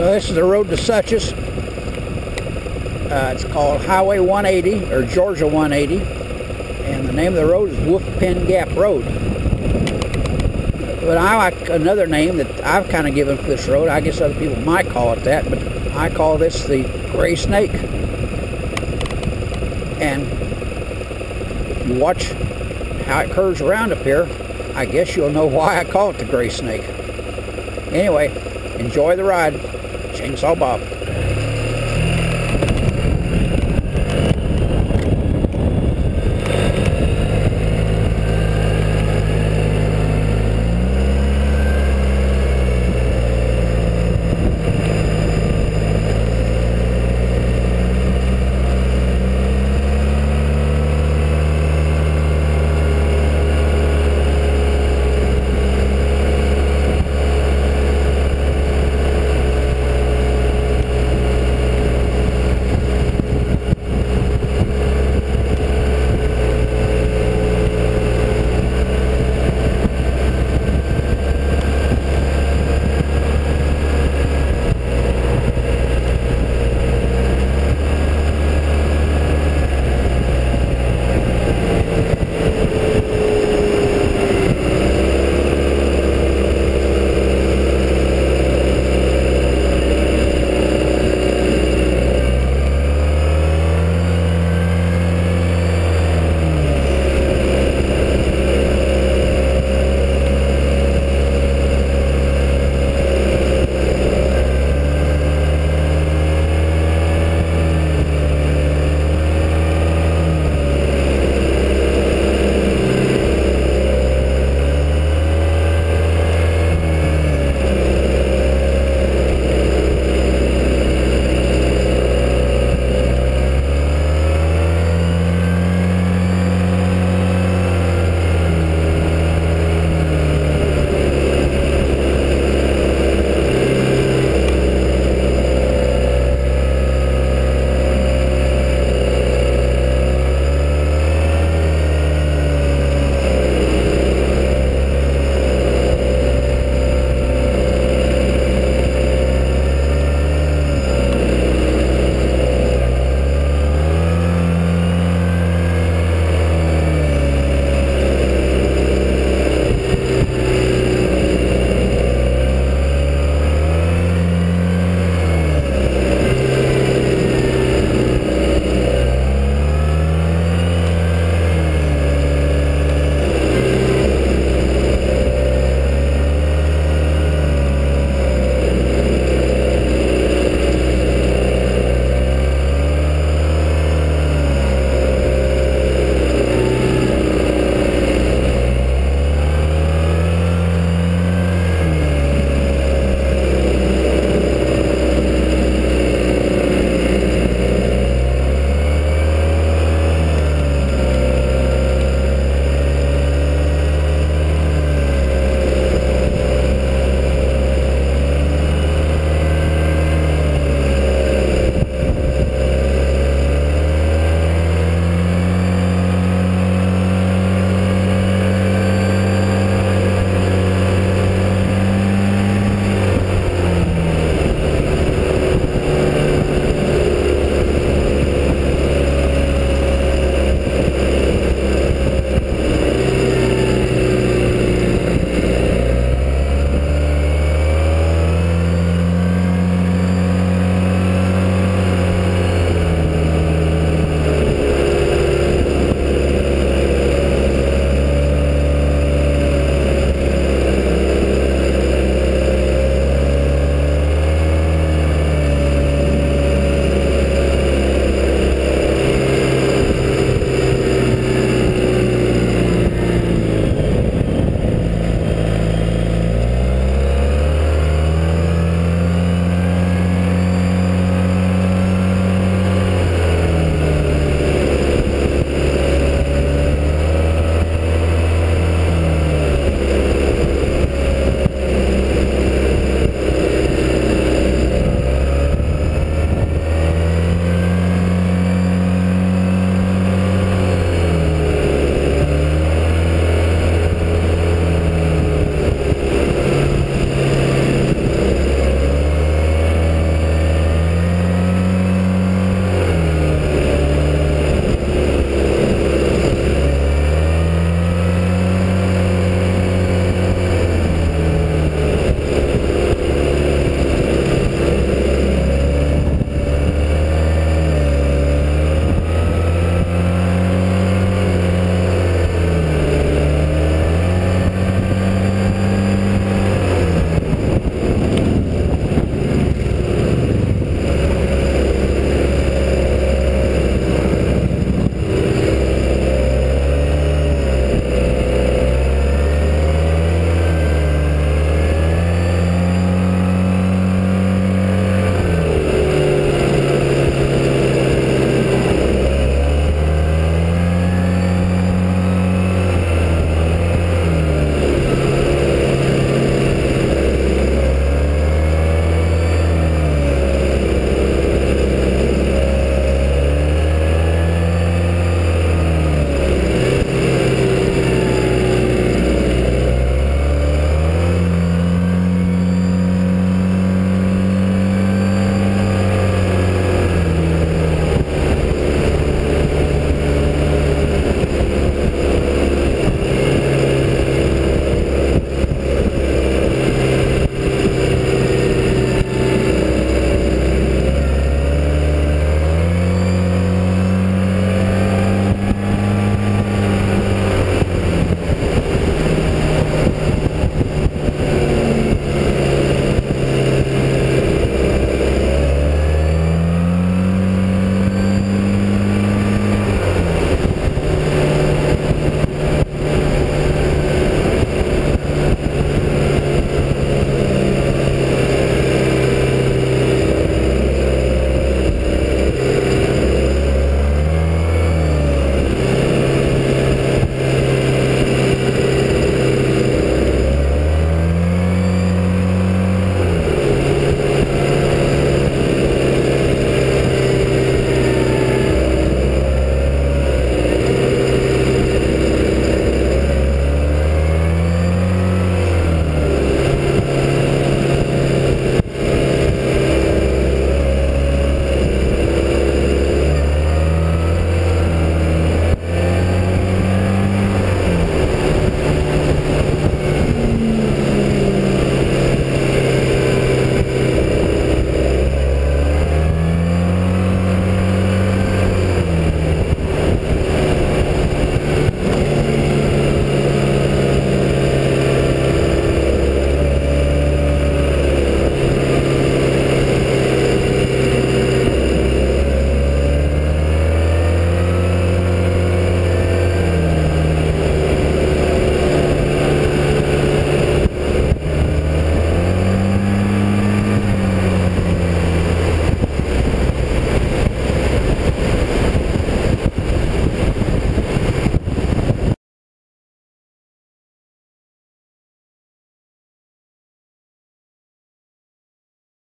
Well, this is the road to Suches. Uh, it's called Highway 180 or Georgia 180, and the name of the road is Wolf Pen Gap Road. But I like another name that I've kind of given this road. I guess other people might call it that, but I call this the Gray Snake. And if you watch how it curves around up here, I guess you'll know why I call it the Gray Snake. Anyway, enjoy the ride. inschaubab.